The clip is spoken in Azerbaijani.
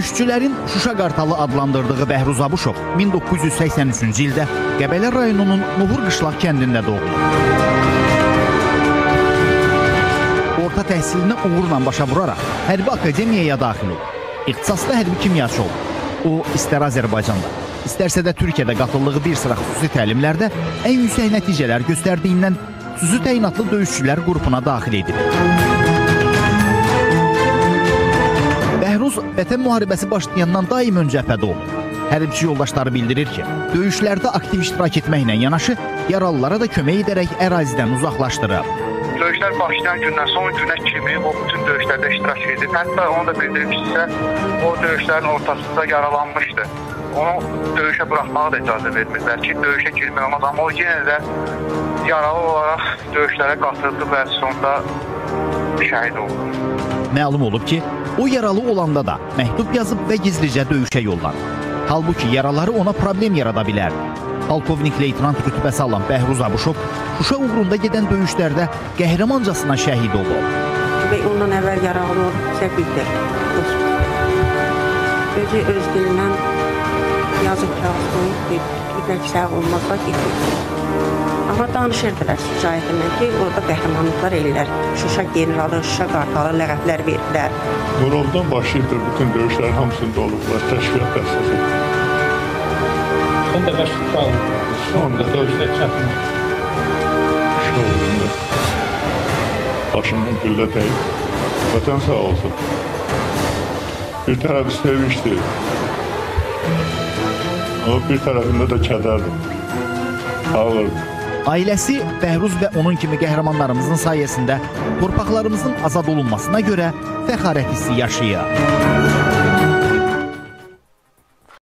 Döyüşçülərin Şuşa qartalı adlandırdığı Bəhruz Abuşov 1983-cü ildə Qəbələ rayonunun Nuhur Qışlaq kəndində doğulub. Orta təhsilini uğurla başa vuraraq hərbi akademiyaya daxil olub. İxtisaslı hərbi kimyaçı olub. O, istər Azərbaycanda, istərsə də Türkiyədə qatıldığı bir sıra xüsusi təlimlərdə ən yüksək nəticələr göstərdiyindən xüsusi təyinatlı döyüşçülər qrupuna daxil edilib. Vətən müharibəsi başlayandan daim ön cəbhədə olub. Hərbçi yoldaşları bildirir ki, döyüşlərdə aktiv iştirak etməklə yanaşı, yaralılara da kömək edərək ərazidən uzaqlaşdırıb. Döyüşlər başlayan gündən son günə kimi o bütün döyüşlərdə iştirak edib. Hətta onu da bildirmişsə, o döyüşlərin ortasında yaralanmışdı. Onu döyüşə buraxmağa da icazə vermirlər ki, döyüşə girmək olmaz. Amma o yenə də yaralı olaraq döyüşlərə qatıldı və sonda şəhid oldu. Məlum olub ki, o yaralı olanda da məktub yazıb və gizlicə döyüşə yollanıb. Halbuki yaraları ona problem yarada bilərdi. Polkovnik leytenant rütbəsi alan Bəhruz Abuşov Şuşa uğrunda gedən döyüşlərdə qəhrəmancasına şəhid olub. və ondan əvvəl yaralı olub çəkildi. Özü öz dilindən yazıb kağız qoyub ki, bəlkə sağ olmazsa getdi. Danışırdılar şikayətimlə ki, orada qəhrəmanlıqlar ellər. Şuşa generalı, Şuşa qartalı ləqəblər verdilər. Murovdan başlayıb da bütün döyüşlərin hamısında olublar, təşkilat əsası. Son dəfə şükür aldım. Son dəfə. döyüşlər çətin. Şuşa uğrunda. Başından güllə dəyib. Vətən sağ olsun. Bir tərəfi sevinçdir. Ama bir tərəfində də kədərdir. Ağırdır. Ailəsi Bəhruz və onun kimi qəhrəmanlarımızın sayəsində torpaqlarımızın azad olunmasına görə fəxarət hissi yaşayır.